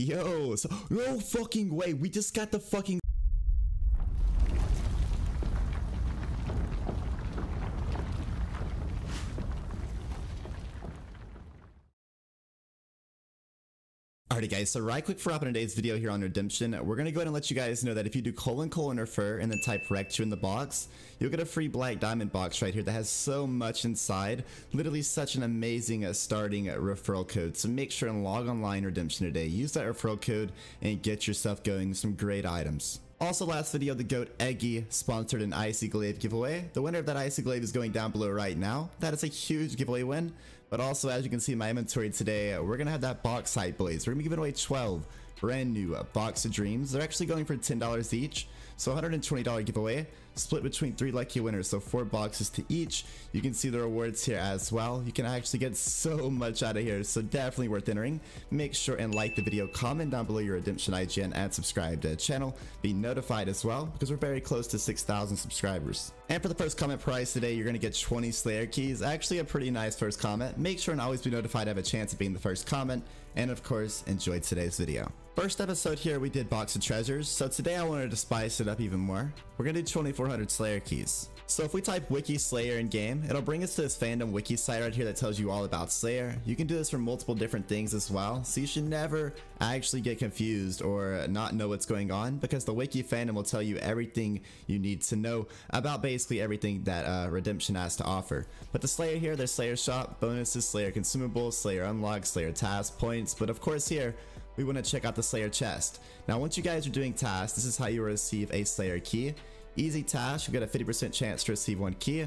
Yo, so, no fucking way. We just got the fucking Alrighty guys, so right quick for up in today's video here on Redemption, we're going to go ahead and let you guys know that if you do colon colon refer and then type rect2 in the box, you'll get a free black diamond box right here that has so much inside. Literally such an amazing uh, starting uh, referral code. So make sure and log online Redemption today. Use that referral code and get yourself going some great items. Also, last video, the GOAT Eggy sponsored an Icy Glaive giveaway. The winner of that Icy Glaive is going down below right now. That is a huge giveaway win. But also, as you can see in my inventory today, we're going to have that Bauxite Blaze. We're going to be giving away 12 brand new box of dreams. They're actually going for $10 each, so $120 giveaway, split between three lucky winners, so four boxes to each. You can see the rewards here as well. You can actually get so much out of here, so definitely worth entering. Make sure and like the video, comment down below your redemption IGN, and subscribe to the channel. Be notified as well, because we're very close to 6,000 subscribers. And for the first comment prize today, you're going to get 20 Slayer keys. Actually, a pretty nice first comment. Make sure and always be notified to have a chance of being the first comment. And of course, enjoy today's video. First episode here, we did Box of Treasures, so today I wanted to spice it up even more. We're gonna do 2400 Slayer keys. So if we type Wiki Slayer in game, it'll bring us to this fandom wiki site right here that tells you all about Slayer. You can do this for multiple different things as well, so you should never actually get confused or not know what's going on because the wiki fandom will tell you everything you need to know about basically everything that uh, Redemption has to offer. But the Slayer here, there's Slayer shop, bonuses, Slayer consumables, Slayer unlock, Slayer tasks, points, but of course here, we want to check out the Slayer chest. Now, once you guys are doing tasks, this is how you receive a Slayer key. Easy task, you get a 50% chance to receive one key.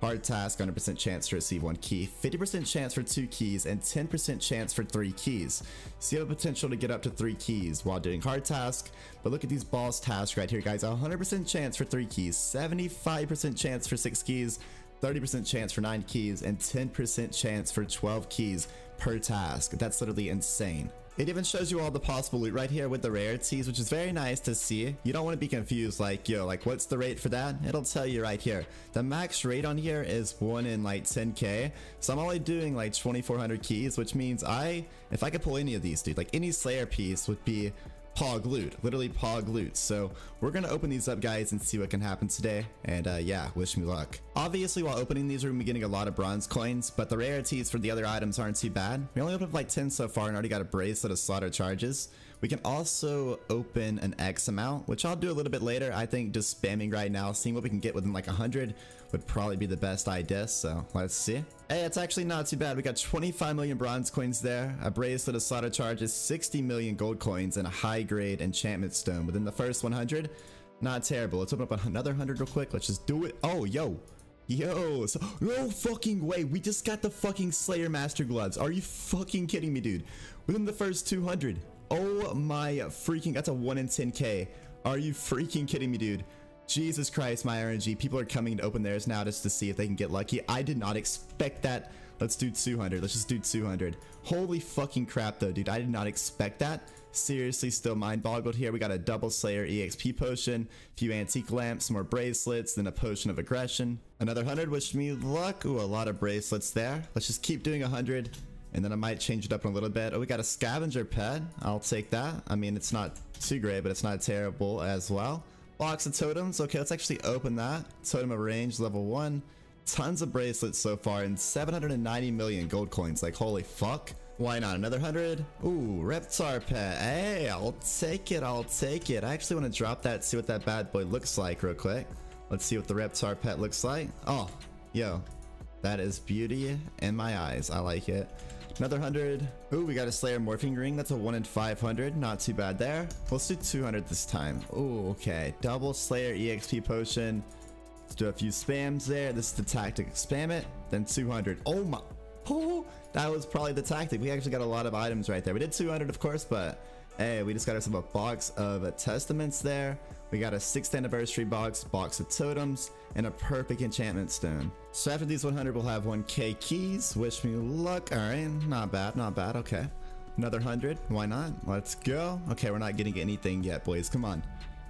Hard task, 100% chance to receive one key, 50% chance for two keys, and 10% chance for three keys. So you have the potential to get up to three keys while doing hard task. But look at these boss tasks right here, guys. 100% chance for three keys, 75% chance for six keys, 30% chance for 9 keys, and 10% chance for 12 keys per task. That's literally insane. It even shows you all the possible loot right here with the rarities, which is very nice to see. You don't want to be confused like, yo, like what's the rate for that? It'll tell you right here. The max rate on here is 1 in like 10k. So I'm only doing like 2400 keys, which means I, if I could pull any of these, dude, like any Slayer piece would be Pog loot, literally Pog loot. So we're gonna open these up guys and see what can happen today. And uh, yeah, wish me luck. Obviously while opening these we're gonna be getting a lot of bronze coins, but the rarities for the other items aren't too bad. We only opened up like 10 so far and already got a bracelet of slaughter charges. We can also open an X amount, which I'll do a little bit later. I think just spamming right now, seeing what we can get within like 100 would probably be the best idea. So let's see. Hey, it's actually not too bad. We got 25 million bronze coins there, a bracelet of slaughter charges, 60 million gold coins, and a high grade enchantment stone within the first 100. Not terrible. Let's open up another 100 real quick. Let's just do it. Oh, yo. Yo, so, no fucking way. We just got the fucking Slayer Master Gloves. Are you fucking kidding me, dude? Within the first 200. Oh my freaking, that's a 1 in 10k. Are you freaking kidding me, dude? Jesus Christ, my RNG. People are coming to open theirs now just to see if they can get lucky. I did not expect that. Let's do 200. Let's just do 200. Holy fucking crap, though, dude. I did not expect that. Seriously, still mind boggled here. We got a double Slayer EXP potion, a few antique lamps, more bracelets, then a potion of aggression. Another 100, wish me luck. Ooh, a lot of bracelets there. Let's just keep doing 100 and then I might change it up a little bit. Oh, we got a scavenger pet. I'll take that. I mean, it's not too great, but it's not terrible as well. Box of totems. Okay, let's actually open that. Totem of range, level 1. Tons of bracelets so far and 790 million gold coins. Like, holy fuck. Why not? Another 100? Ooh, Reptar pet. Hey, I'll take it. I'll take it. I actually want to drop that, see what that bad boy looks like real quick. Let's see what the Reptar pet looks like. Oh, yo. That is beauty in my eyes. I like it. Another 100. Ooh, we got a Slayer Morphing Ring. That's a 1 in 500. Not too bad there. Let's do 200 this time. Ooh, okay. Double Slayer EXP Potion. Let's do a few spams there. This is the tactic. Spam it, then 200. Oh my. Oh, that was probably the tactic. We actually got a lot of items right there. We did 200, of course, but Hey, we just got ourselves a box of testaments there. We got a 6th anniversary box, box of totems, and a perfect enchantment stone. So after these 100, we'll have 1k keys. Wish me luck. All right, not bad, not bad. Okay. Another 100, why not? Let's go. Okay, we're not getting anything yet, boys. Come on.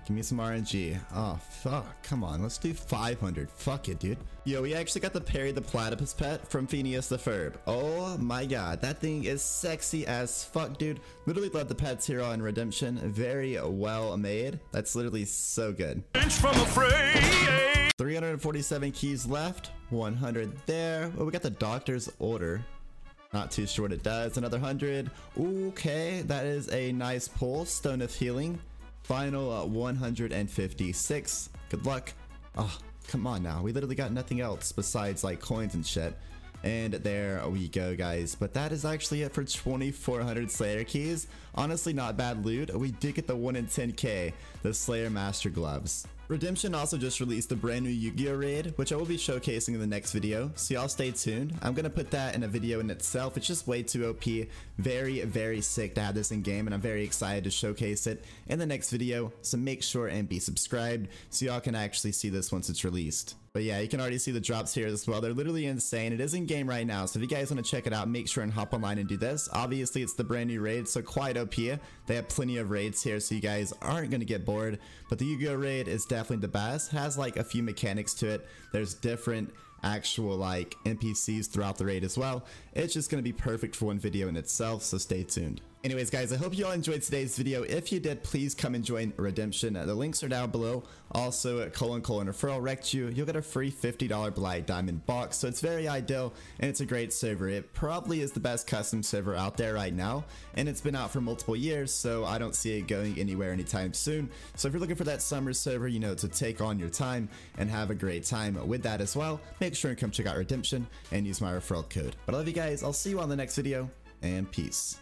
Give me some RNG. Oh, fuck. Come on. Let's do 500. Fuck it, dude. Yo, we actually got the Perry the Platypus pet from Phineas the Ferb. Oh my god. That thing is sexy as fuck, dude. Literally love the pets here on Redemption. Very well made. That's literally so good. 347 keys left. 100 there. Oh, we got the doctor's order. Not too short what it does. Another 100. Okay, that is a nice pull. Stone of Healing. Final uh, 156. Good luck. Oh, come on now. We literally got nothing else besides like coins and shit. And there we go, guys. But that is actually it for 2,400 Slayer keys. Honestly, not bad loot. We did get the 1 in 10k, the Slayer Master Gloves. Redemption also just released a brand new Yu-Gi-Oh raid, which I will be showcasing in the next video, so y'all stay tuned. I'm gonna put that in a video in itself. It's just way too OP. Very, very sick to have this in game, and I'm very excited to showcase it in the next video, so make sure and be subscribed so y'all can actually see this once it's released. But yeah, you can already see the drops here as well. They're literally insane. It is in game right now. So if you guys want to check it out, make sure and hop online and do this. Obviously, it's the brand new raid, so quite OP. They have plenty of raids here, so you guys aren't going to get bored. But the Yu-Gi-Oh raid is definitely the best. Has like a few mechanics to it. There's different actual like NPCs throughout the raid as well. It's just going to be perfect for one video in itself, so stay tuned. Anyways, guys, I hope you all enjoyed today's video. If you did, please come and join Redemption. The links are down below. Also, colon colon referral wrecked you. You'll get a free $50 Black Diamond box. So it's very ideal and it's a great server. It probably is the best custom server out there right now. And it's been out for multiple years, so I don't see it going anywhere anytime soon. So if you're looking for that summer server, you know, to take on your time and have a great time with that as well, make sure and come check out Redemption and use my referral code. But I love you guys. I'll see you on the next video and peace.